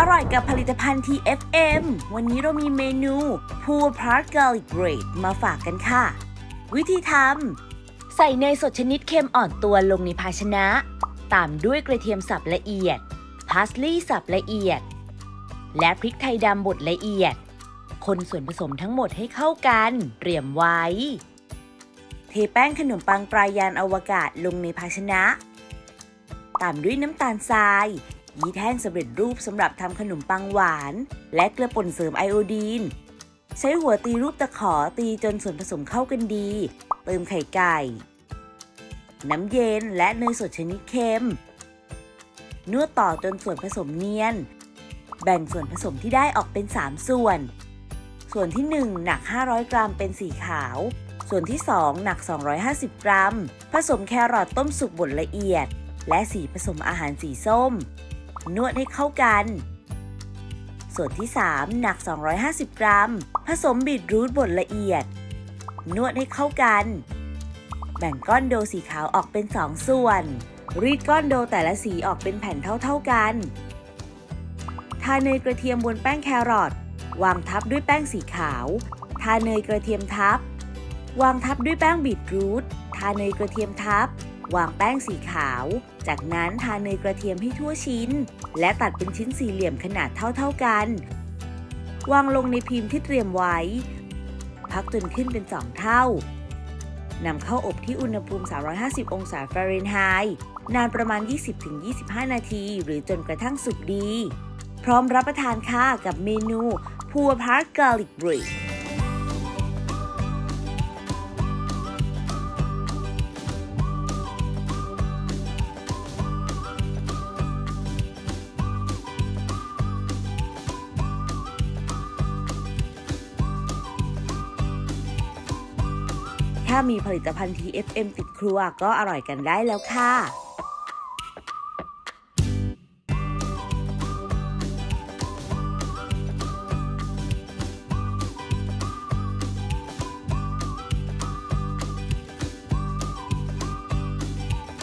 อร่อยกับผลิตภัณฑ์ TFM วันนี้เรามีเมนู Pool Park Garlic Bread มาฝากกันค่ะ วิธีทำ ใส่เนยสดชนิดเค็มอ่อนตัวลงในภาชนะ ตามด้วยกระเทียมสับละเอียด พาสลีย์สับละเอียด และพริกไทยดำบดละเอียด คนส่วนผสมทั้งหมดให้เข้ากัน เตรียมไว้ เทแป้งขนมปังปลายยานอวกาศลงในภาชนะ ตามด้วยน้ำตาลทราย ยีแห้งสำเร็จรูปสำหรับทำขนมปังหวาน และเกลือป่นเสริมไอโอดีน ใช้หัวตีรูปตะขอตีจนส่วนผสมเข้ากันดี เติมไข่ไก่ น้ำเย็นและเนยสดชนิดเค็ม นวดต่อจนส่วนผสมเนียน แบ่งส่วนผสมที่ได้ออกเป็น 3 ส่วน ส่วนที่ 1 หนัก 500 กรัมเป็นสีขาว ส่วนที่ 2 หนัก 250 กรัม ผสมแครอทต้มสุกบดละเอียด และสีผสมอาหารสีส้ม นวดให้เข้ากัน ส่วนที่ 3 หนัก 250 กรัม ผสมบีทรูทบดละเอียด นวดให้เข้ากัน แบ่งก้อนโดสีขาวออกเป็น 2 ส่วน รีดก้อนโดแต่ละสีออกเป็นแผ่นเท่าๆกันทาเนยกระเทียมบนแป้งแครอทวางทับด้วยแป้งสีขาว ทาเนยกระเทียมทับ วางทับด้วยแป้งบีทรูท ทาเนยกระเทียมทับ วางแป้งสีขาว จากนั้นทาเนยกระเทียมให้ทั่วชิ้น และตัดเป็นชิ้นสี่เหลี่ยมขนาดเท่าๆกัน วางลงในพิมพ์ที่เตรียมไว้ พักจนขึ้นเป็นสองเท่านำเข้าอบที่อุณหภูมิ 350 องศาฟาเรนไฮต์นานประมาณ 20-25 นาที หรือจนกระทั่งสุกดี พร้อมรับประทานค่ะกับเมนู Poor Park Garlic Bread ถ้ามีผลิตภัณฑ์ TFM ติดครัวก็อร่อยกันได้แล้วค่ะ